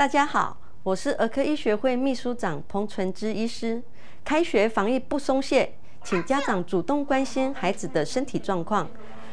大家好，我是儿科医学会秘书长彭纯之医师。开学防疫不松懈，请家长主动关心孩子的身体状况，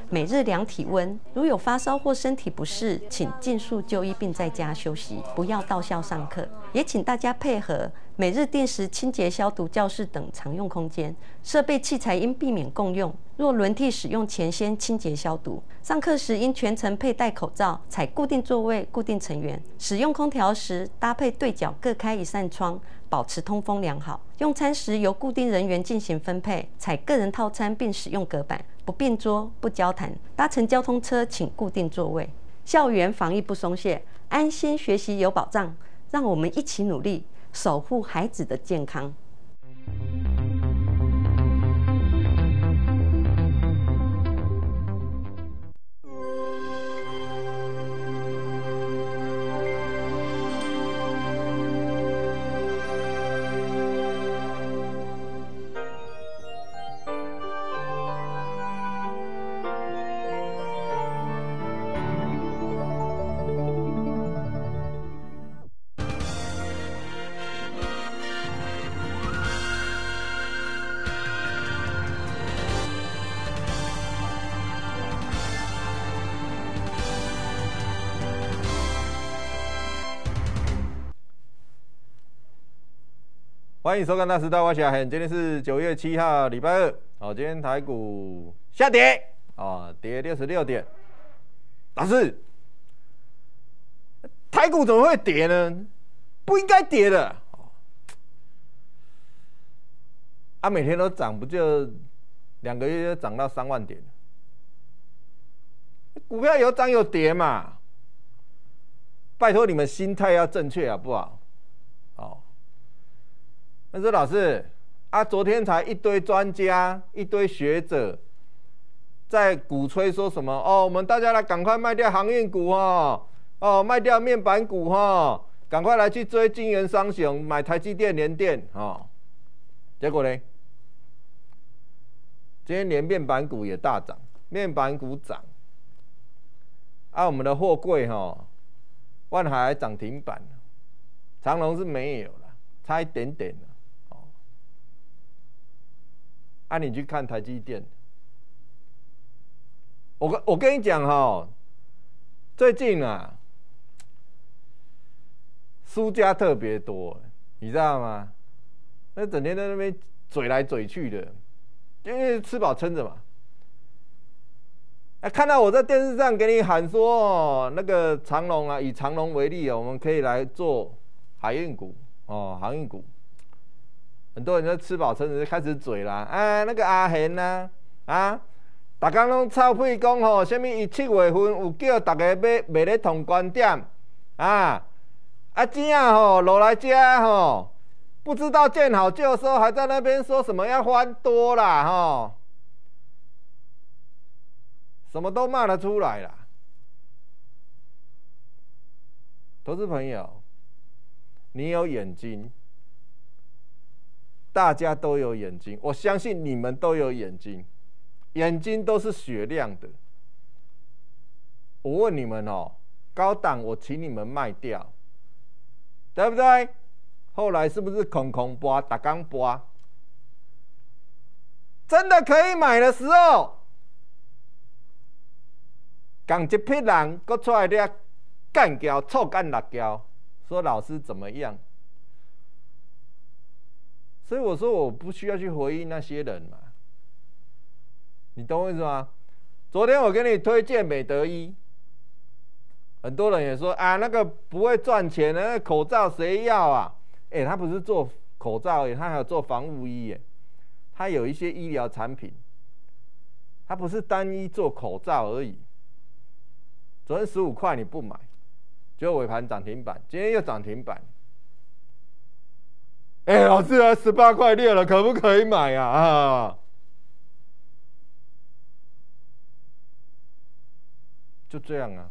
每日量体温。如有发烧或身体不适，请尽速就医并在家休息，不要到校上课。也请大家配合。每日定时清洁消毒教室等常用空间，设备器材应避免共用。若轮替使用前，先清洁消毒。上课时应全程佩戴口罩，采固定座位、固定成员。使用空调时，搭配对角各开一扇窗，保持通风良好。用餐时由固定人员进行分配，采个人套餐并使用隔板，不并桌、不交谈。搭乘交通车请固定座位。校园防疫不松懈，安心学习有保障。让我们一起努力。守护孩子的健康。欢迎收看《大时代》，我小恒，今天是九月七号，礼拜二。好，今天台股下跌，啊，跌六十六点。老师，台股怎么会跌呢？不应该跌的。啊，每天都涨，不就两个月就涨到三万点？股票有涨有跌嘛？拜托你们心态要正确好不？好。但是老师啊，昨天才一堆专家、一堆学者在鼓吹说什么哦，我们大家来赶快卖掉航运股哈，哦卖掉面板股哈，赶快来去追金元商雄，买台积电、联电哈。结果呢，今天连面板股也大涨，面板股涨，啊我们的货柜哈，万海涨停板，长隆是没有了，差一点点了。啊，你去看台积电，我跟我跟你讲哈，最近啊，输家特别多，你知道吗？那整天在那边嘴来嘴去的，因为吃饱撑着嘛。哎，看到我在电视上给你喊说哦，那个长隆啊，以长隆为例哦，我们可以来做海运股哦，航运股。很多人都吃饱撑着就开始嘴啦，啊，那个阿贤呐，啊，大家拢臭屁讲吼，什么伊七月份有叫大家买买咧同观点，啊，啊，今啊吼落来遮吼，不知道见好就收，还在那边说什么要翻多啦吼，什么都骂得出来啦。投资朋友，你有眼睛。大家都有眼睛，我相信你们都有眼睛，眼睛都是雪亮的。我问你们哦，高档我请你们卖掉，对不对？后来是不是空空波打钢波？真的可以买的时候，刚一批人搁出来咧干胶臭干辣椒，说老师怎么样？所以我说我不需要去回应那些人嘛，你懂我意思吗？昨天我给你推荐美德一，很多人也说啊，那个不会赚钱的，那口罩谁要啊？哎，他不是做口罩，而已，他还有做防护衣耶，他有一些医疗产品，他不是单一做口罩而已。昨天十五块你不买，就尾盘涨停板，今天又涨停板。哎，老师啊，十八块六了，可不可以买啊？啊，就这样啊。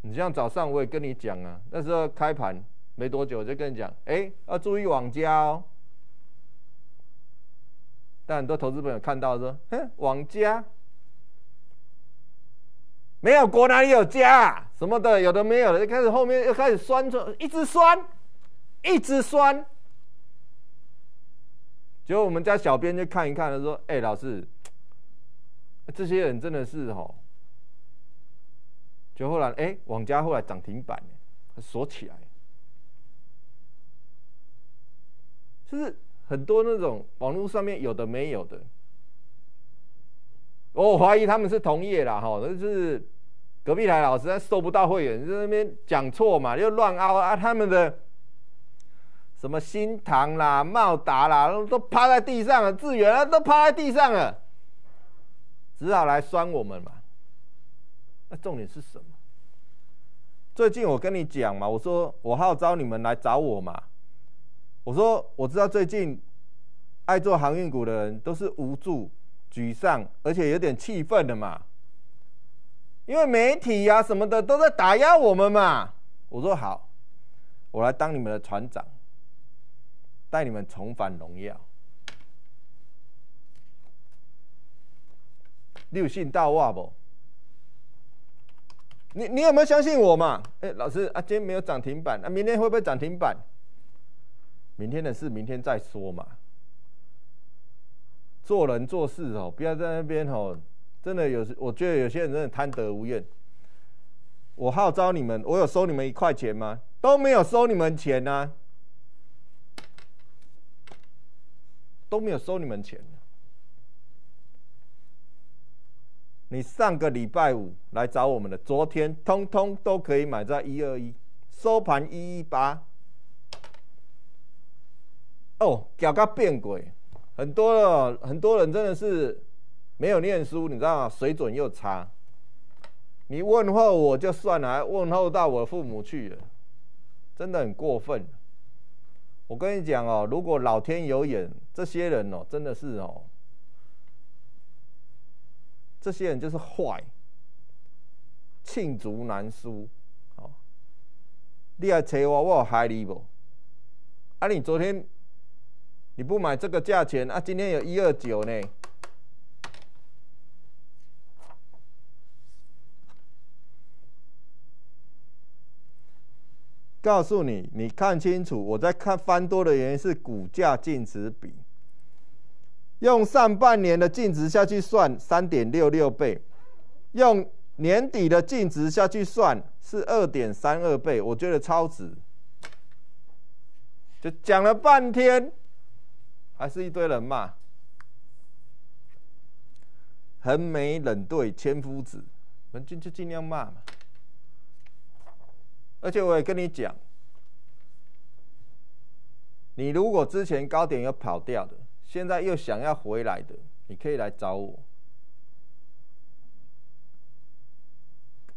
你像早上我也跟你讲啊，那时候开盘没多久我就跟你讲，哎，要注意网加哦。但很多投资朋友看到说，哼，网加没有国哪里有加？什么的，有的没有的，就开始后面又开始酸出，一直酸，一直酸。结果我们家小编就看一看，他说：“哎，老师，这些人真的是哦。”就后来，哎，网家后来涨停板，锁起来，就是很多那种网络上面有的没有的。我怀疑他们是同业啦，哈，那就是隔壁台老师他收不到会员，在那边讲错嘛，又乱凹啊，他们的什么新唐啦、茂达啦，都趴在地上了，智源啊都趴在地上了，只好来酸我们嘛。那重点是什么？最近我跟你讲嘛，我说我号召你们来找我嘛，我说我知道最近爱做航运股的人都是无助。沮丧，而且有点气愤的嘛，因为媒体呀什么的都在打压我们嘛。我说好，我来当你们的船长，带你们重返荣耀。你有信到我不？你你有没有相信我嘛？哎，老师啊，今天没有涨停板，那明天会不会涨停板？明天的事明天再说嘛。做人做事哦，不要在那边哦，真的有，我觉得有些人真的贪得无厌。我号召你们，我有收你们一块钱吗？都没有收你们钱呐，都没有收你们钱。你上个礼拜五来找我们的，昨天通通都可以买在一二一，收盘一一八。哦，脚到变鬼。很多了，很多人真的是没有念书，你知道吗？水准又差。你问候我就算了，还问候到我父母去了，真的很过分。我跟你讲哦，如果老天有眼，这些人哦，真的是哦，这些人就是坏，罄竹难书。哦，你还找我，我有害你不？啊，你昨天。你不买这个价钱啊？今天有一二九呢。告诉你，你看清楚，我在看翻多的原因是股价净值比，用上半年的净值下去算三点六六倍，用年底的净值下去算是二点三二倍，我觉得超值。就讲了半天。还是一堆人骂，横眉冷对千夫指，我们就就尽量骂嘛。而且我也跟你讲，你如果之前高点有跑掉的，现在又想要回来的，你可以来找我，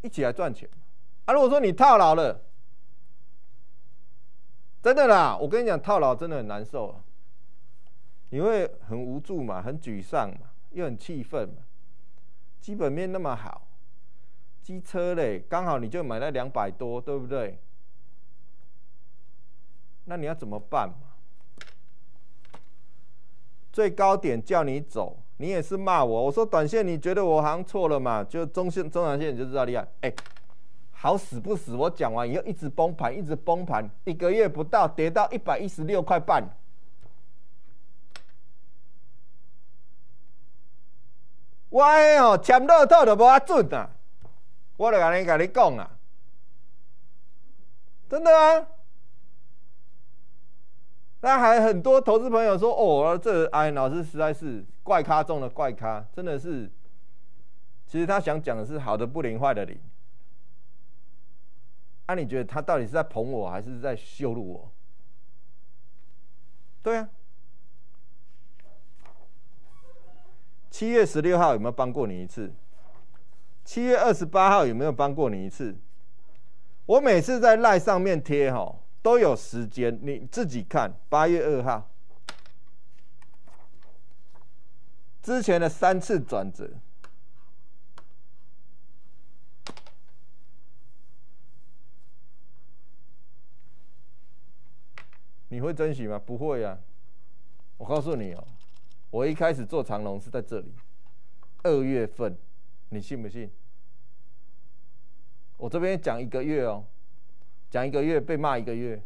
一起来赚钱。啊，如果说你套牢了，真的啦，我跟你讲，套牢真的很难受。你会很无助嘛，很沮丧嘛，又很气愤嘛。基本面那么好，机车嘞，刚好你就买了两百多，对不对？那你要怎么办嘛？最高点叫你走，你也是骂我。我说短线你觉得我好像错了嘛？就中线、中长线你就知道厉害。哎，好死不死，我讲完以后一直崩盘，一直崩盘，一个月不到跌到一百一十六块半。我哦，签乐透都无法准啊！我就安尼甲你讲啊，真的啊。那还很多投资朋友说：“哦，这哎老师实在是怪咖中的怪咖，真的是。”其实他想讲的是好的不灵，坏的灵。那你觉得他到底是在捧我，还是在羞辱我？对啊。七月十六号有没有帮过你一次？七月二十八号有没有帮过你一次？我每次在赖上面贴哈，都有时间，你自己看。八月二号之前的三次转折，你会珍惜吗？不会啊！我告诉你哦。我一开始做长龙是在这里，二月份，你信不信？我这边讲一个月哦，讲一个月被骂一个月，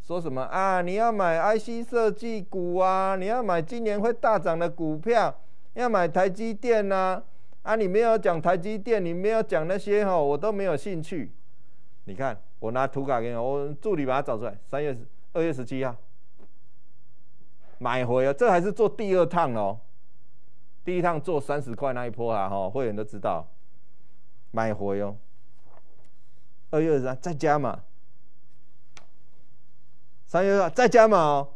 说什么啊？你要买 IC 设计股啊？你要买今年会大涨的股票？要买台积电呐？啊，你没有讲台积电，你没有讲那些哈，我都没有兴趣。你看，我拿图卡给你，我助理把它找出来。三月二月十七号买回啊，这还是做第二趟哦。第一趟做三十块那一波啊，哈，会员都知道。买回哦，二月二十三再加嘛，三月二再加嘛哦。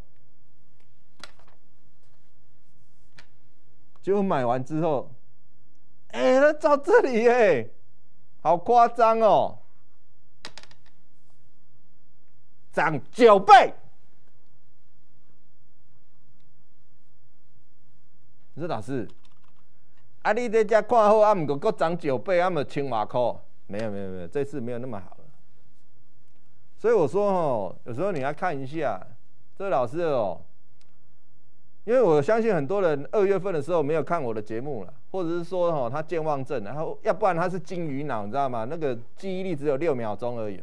结果买完之后，哎，它到这里哎，好夸张哦，涨九倍。你说老师？啊！你在家看好啊，唔过搁涨九倍，啊，么千瓦块？没有没有没有，这次没有那么好了。所以我说哦，有时候你要看一下这老师哦，因为我相信很多人二月份的时候没有看我的节目了，或者是说哦他健忘症，然后要不然他是金鱼脑，你知道吗？那个记忆力只有六秒钟而已，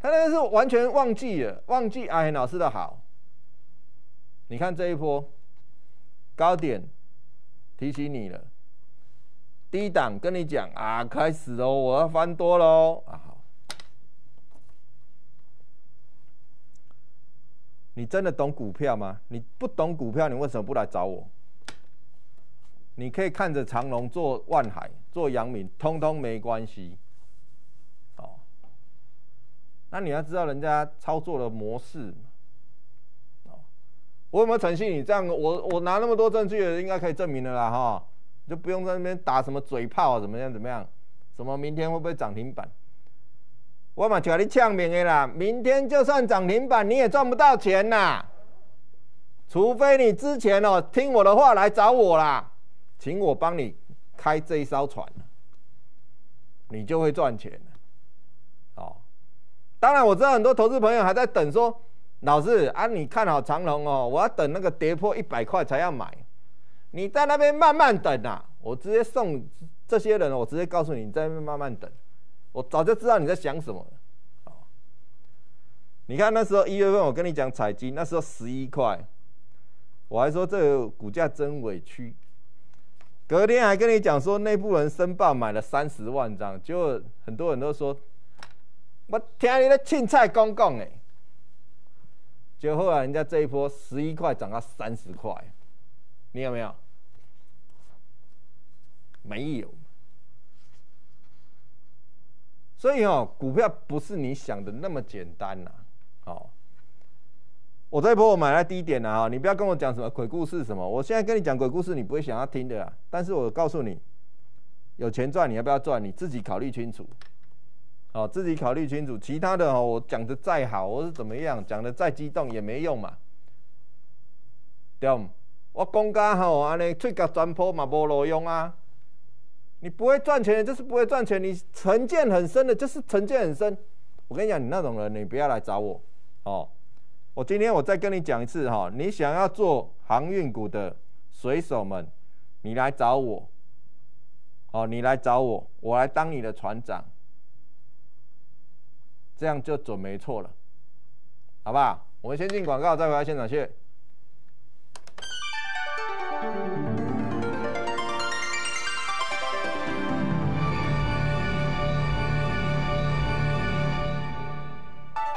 他那个是完全忘记了，忘记阿老师的好。你看这一波高点。提醒你了，低档跟你讲啊，开始喽，我要翻多喽啊！好，你真的懂股票吗？你不懂股票，你为什么不来找我？你可以看着长隆做万海、做阳明，通通没关系。哦，那你要知道人家操作的模式。我有没有诚信？你这样，我我拿那么多证据，应该可以证明的啦，哈，就不用在那边打什么嘴炮啊，怎么样怎么样？什么明天会不会涨停板？我嘛叫你呛明的啦，明天就算涨停板，你也赚不到钱呐，除非你之前哦听我的话来找我啦，请我帮你开这一艘船，你就会赚钱哦，当然我知道很多投资朋友还在等说。老师啊，你看好长隆哦，我要等那个跌破一百块才要买。你在那边慢慢等啊，我直接送这些人，我直接告诉你，在那边慢慢等。我早就知道你在想什么了。你看那时候一月份我跟你讲彩金，那时候十一块，我还说这个股价真委屈。隔天还跟你讲说内部人申报买了三十万张，结果很多人都说，我听你的青菜公公哎。就后来人家这一波十一块涨到三十块，你有没有？没有。所以哦，股票不是你想的那么简单呐。好，我这一波我买在低点了啊，你不要跟我讲什么鬼故事什么。我现在跟你讲鬼故事，你不会想要听的啊。但是我告诉你，有钱赚，你要不要赚？你自己考虑清楚。哦，自己考虑清楚，其他的哦，我讲的再好，我是怎么样讲的再激动也没用嘛，对唔？我公家吼，安尼吹个砖坡嘛无路用啊。你不会赚钱，就是不会赚钱。你成见很深的，就是成见很深。我跟你讲，你那种人，你不要来找我哦。我今天我再跟你讲一次哈，你想要做航运股的水手们，你来找我，哦，你来找我，我来当你的船长。这样就准没错了，好不好？我们先进广告，再回来现场去。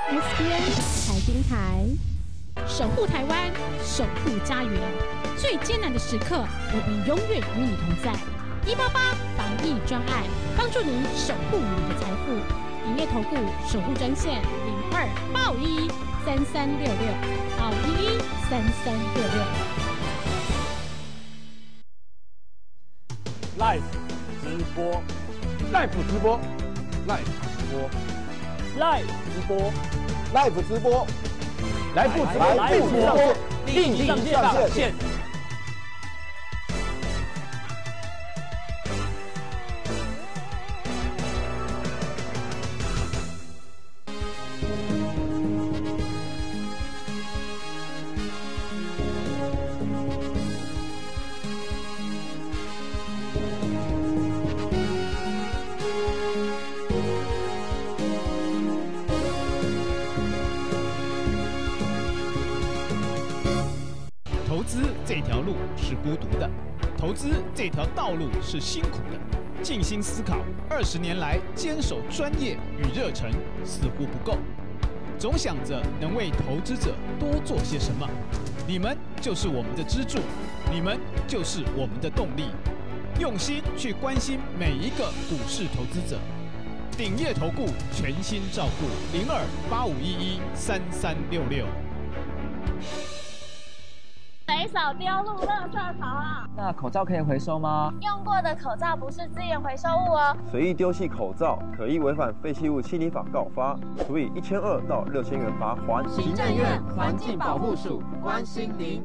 SBN 财经台，守护台湾，守护家园，最艰难的时刻，我们永远与你同在。一八八防疫专案，帮助您守护你的财富。营业投顾守护专线零二八五一三三六六八五一一三三六六。Live 直播，Live 直播，Live 直播，Live 直播，Live 直播，Live 直播，Live 直播，立即上线。是辛苦的。静心思考，二十年来坚守专业与热忱似乎不够，总想着能为投资者多做些什么。你们就是我们的支柱，你们就是我们的动力。用心去关心每一个股市投资者，鼎业投顾全心照顾零二八五一一三三六六。随手丢入垃圾桶啊！那口罩可以回收吗？用过的口罩不是资源回收物哦。随意丢弃口罩，可依违反废弃物清理法告发，处以一千二到六千元罚款。行政院环境保护署关心您。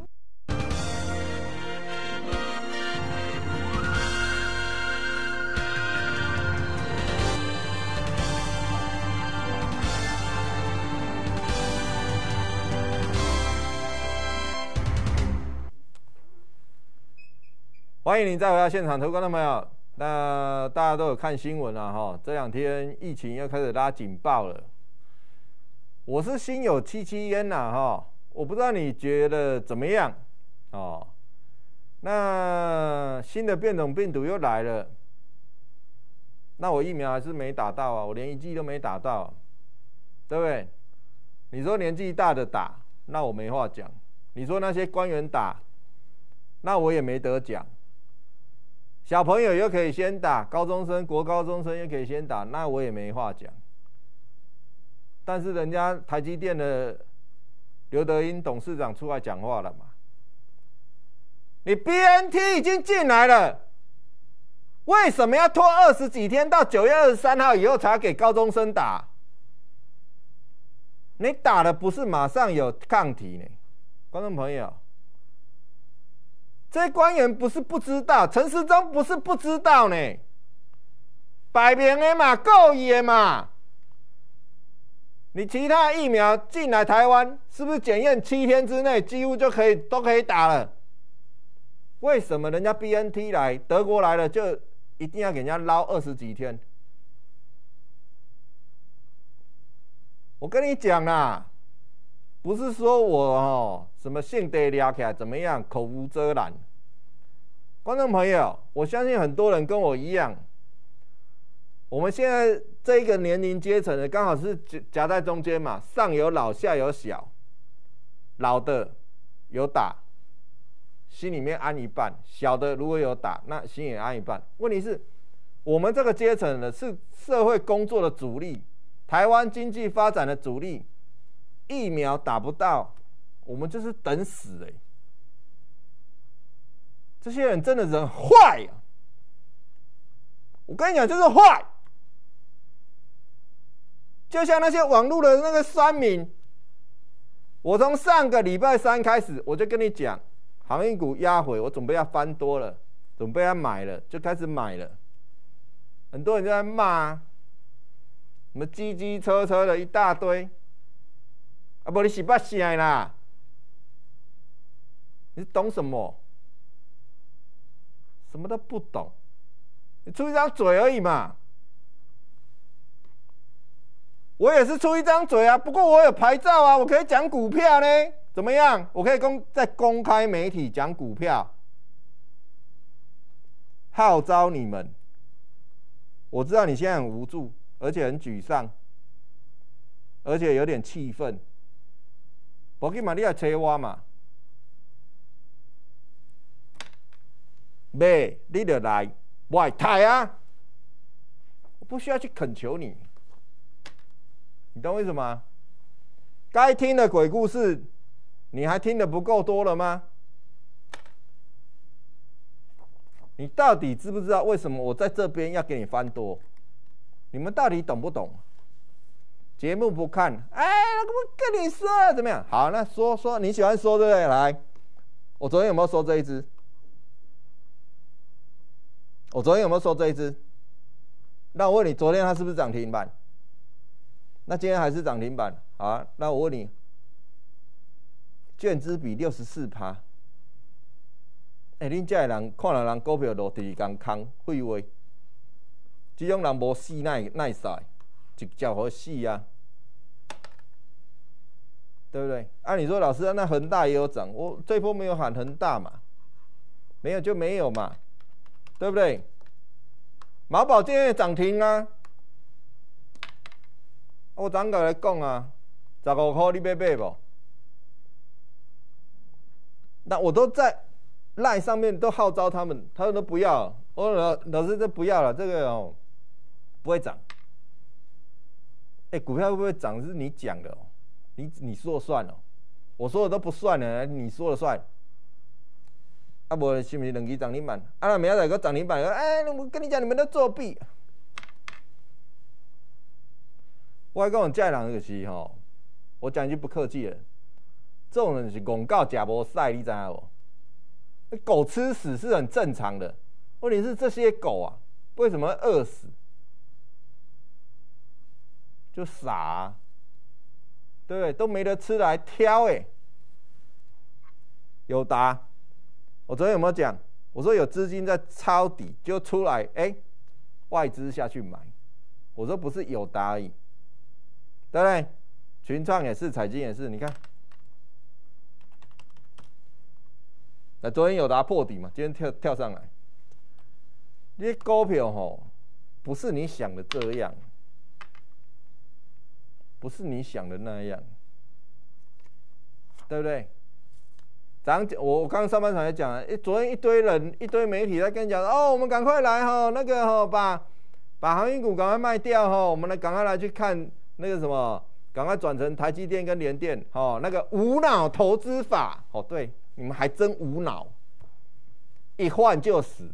欢迎你再回到现场，投观众朋友。那大家都有看新闻了哈，这两天疫情又开始拉警报了。我是心有戚戚焉呐哈，我不知道你觉得怎么样哦。那新的变种病毒又来了，那我疫苗还是没打到啊，我连一剂都没打到，对不对？你说年纪大的打，那我没话讲；你说那些官员打，那我也没得讲。小朋友又可以先打，高中生、国高中生又可以先打，那我也没话讲。但是人家台积电的刘德英董事长出来讲话了嘛？你 BNT 已经进来了，为什么要拖二十几天到九月二十三号以后才给高中生打？你打了不是马上有抗体呢？观众朋友。这些官员不是不知道，陈时中不是不知道呢，摆明的嘛，够野嘛。你其他疫苗进来台湾，是不是检验七天之内几乎就可以都可以打了？为什么人家 B N T 来德国来了就一定要给人家捞二十几天？我跟你讲啦，不是说我哦什么性得聊起来怎么样，口无遮拦。观众朋友，我相信很多人跟我一样，我们现在这个年龄阶层的刚好是夹夹在中间嘛，上有老下有小，老的有打，心里面安一半；小的如果有打，那心也安一半。问题是，我们这个阶层呢，是社会工作的主力，台湾经济发展的主力，疫苗打不到，我们就是等死哎。这些人真的是坏呀！我跟你讲，就是坏。就像那些网络的那个酸民，我从上个礼拜三开始，我就跟你讲，航运股压回，我准备要翻多了，准备要买了，就开始买了。很多人就在骂，什么机机车车的一大堆，啊，不，你是不醒啦？你懂什么？什么都不懂，你出一张嘴而已嘛。我也是出一张嘴啊，不过我有牌照啊，我可以讲股票呢。怎么样？我可以公在公开媒体讲股票，号召你们。我知道你现在很无助，而且很沮丧，而且有点气愤。我给玛利亚切我嘛。买，你就来外台啊！我不需要去恳求你，你懂为什么？该听的鬼故事，你还听的不够多了吗？你到底知不知道为什么我在这边要给你翻多？你们到底懂不懂？节目不看，哎，我跟你说怎么样？好，那说说你喜欢说对不对？来，我昨天有没有说这一支？我昨天有没有说这一只？那我问你，昨天它是不是涨停板？那今天还是涨停板？好，那我问你，券资比六十四趴。哎，恁这人看了人股票落地刚空废话，这种人无死耐耐晒，直接好死啊，对不对？按你说，老师，那恒大也有涨，我这波没有喊恒大嘛？没有就没有嘛，对不对？毛宝今天涨停啊！我刚刚来讲啊，十五块你要买不？那我都在赖上面都号召他们，他们都不要。我老老师这不要了，这个哦不会涨。哎，股票会不会涨是你讲的哦，你你说了算哦，我说的都不算了，你说了算。啊，无是毋是两支涨停板？啊，那明仔载个涨停板，哎，我跟你讲，你们都作弊。我讲这人就是吼，我讲一句不客气的，这种人是广告假无赛，你知影无？狗吃屎是很正常的，问题是这些狗啊，为什么饿死？就傻，对不对？都没得吃的还挑哎，有答。我昨天有没有讲？我说有资金在抄底，就出来，哎，外资下去买。我说不是有答而已，对不对？群创也是，彩金也是，你看，那昨天有答破底嘛？今天跳跳上来，这些股票吼，不是你想的这样，不是你想的那样，对不对？早上我我刚上半场也讲了，昨天一堆人一堆媒体在跟你讲哦，我们赶快来哈，那个哈把把航运股赶快卖掉哈，我们来赶快来去看那个什么，赶快转成台积电跟联电哈，那个无脑投资法哦，对，你们还真无脑，一换就死，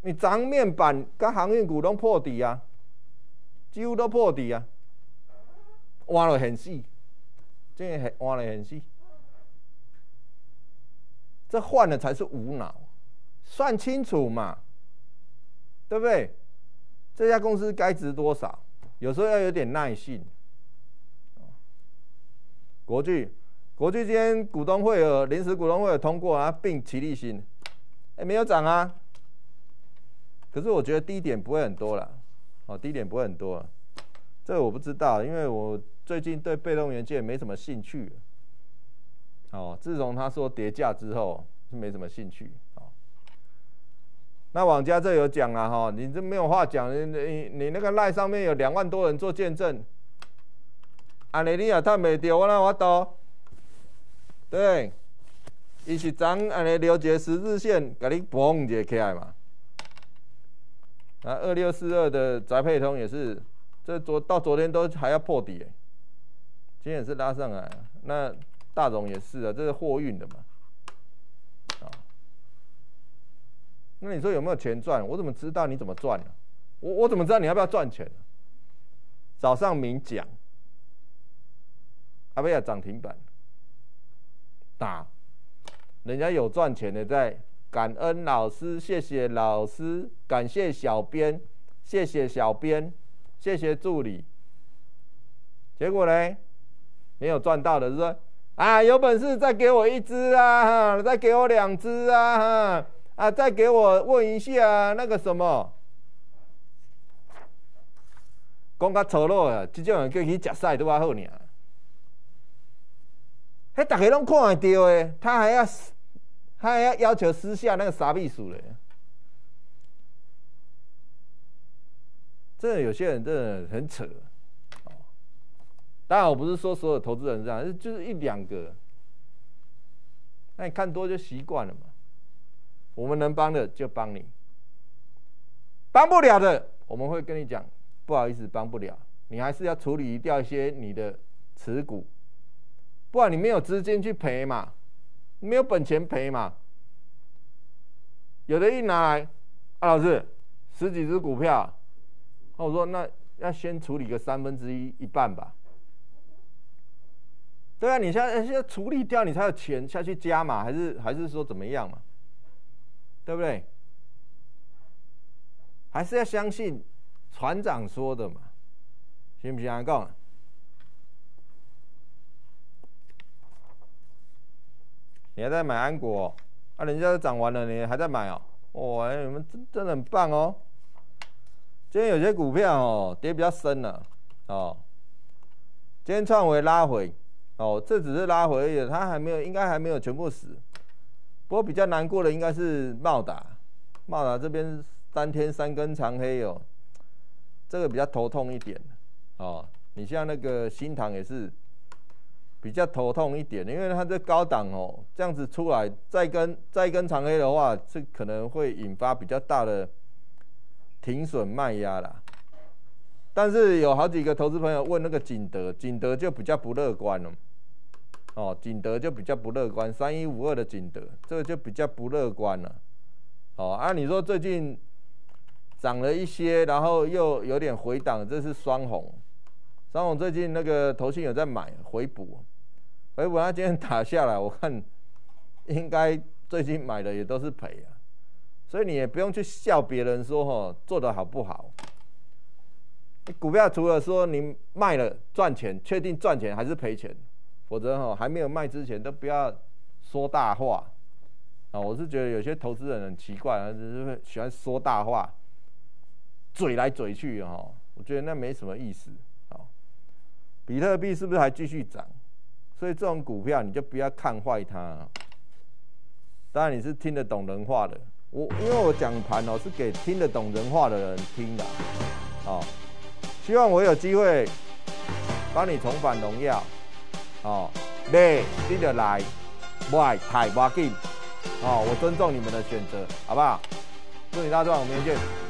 你涨面板跟航运股都破底啊，几乎都破底啊，挖了很细。这很挖的很细，这换了才是无脑，算清楚嘛，对不对？这家公司该值多少？有时候要有点耐性。国巨，国巨今天股东会有临时股东会有通过啊，并齐立新，哎，没有涨啊。可是我觉得低点不会很多了，哦，低点不会很多，这个我不知道，因为我。最近对被动元件没什么兴趣，哦，自从他说叠价之后是没什么兴趣，哦。那网家这有讲啊，哈，你这没有话讲，你你你那个赖上面有两万多人做见证，安尼你也探没掉，我那我倒，对，伊是涨安尼留一个十字线，给你嘣就起来嘛。那二六四二的宅配通也是，这昨到昨天都还要破底诶。今天也是拉上来，那大荣也是啊，这是货运的嘛，啊，那你说有没有钱赚？我怎么知道你怎么赚呢？我我怎么知道你要不要赚钱？早上明讲，阿贝亚涨停板，打，人家有赚钱的在感恩老师，谢谢老师，感谢小编，谢谢小编，谢谢助理，结果呢？没有赚到的是说啊，有本事再给我一只啊，再给我两只啊，啊，再给我问一下那个什么，讲较粗鲁啊，这种人叫去食屎都还好呢。嘿，大家拢看得到的，他还要他还要要求私下那个啥秘书嘞？真的有些人真的很扯。当然，我不是说所有投资人这样，就是一两个。那你看多就习惯了嘛。我们能帮的就帮你，帮不了的我们会跟你讲，不好意思，帮不了。你还是要处理掉一些你的持股，不然你没有资金去赔嘛，没有本钱赔嘛。有的一拿来，啊，老师，十几只股票，那我说那要先处理个三分之一一半吧。对啊，你现在现在处理掉，你才有钱下去加嘛？还是还是说怎么样嘛？对不对？还是要相信船长说的嘛？行不行？阿讲，你还在买安国啊？人家都涨完了，你还在买哦？哇，你们真真的很棒哦！今天有些股票哦跌比较深了哦，今天创维拉回。哦，这只是拉回而已，它还没有，应该还没有全部死。不过比较难过的应该是茂达，茂达这边三天三根长黑哦，这个比较头痛一点哦。你像那个新塘也是比较头痛一点，因为它这高档哦，这样子出来再跟再一根长黑的话，这可能会引发比较大的停损卖压啦。但是有好几个投资朋友问那个景德，景德就比较不乐观了。哦景德就比较不乐观，三一五二的景德，这个就比较不乐观了。哦，按你说最近涨了一些，然后又有点回档，这是双红。双红最近那个投信有在买回补，回补他今天打下来，我看应该最近买的也都是赔啊。所以你也不用去笑别人说哈做的好不好。股票除了说你卖了赚钱，确定赚钱还是赔钱？否则哈，还没有卖之前都不要说大话啊！我是觉得有些投资人很奇怪，啊，就是喜欢说大话，嘴来嘴去哈。我觉得那没什么意思啊。比特币是不是还继续涨？所以这种股票你就不要看坏它。当然你是听得懂人话的，我因为我讲盘哦是给听得懂人话的人听的啊。希望我有机会帮你重返荣耀。哦，买你就来，买太挖紧，哦，我尊重你们的选择，好不好？祝你大赚，我们明天见。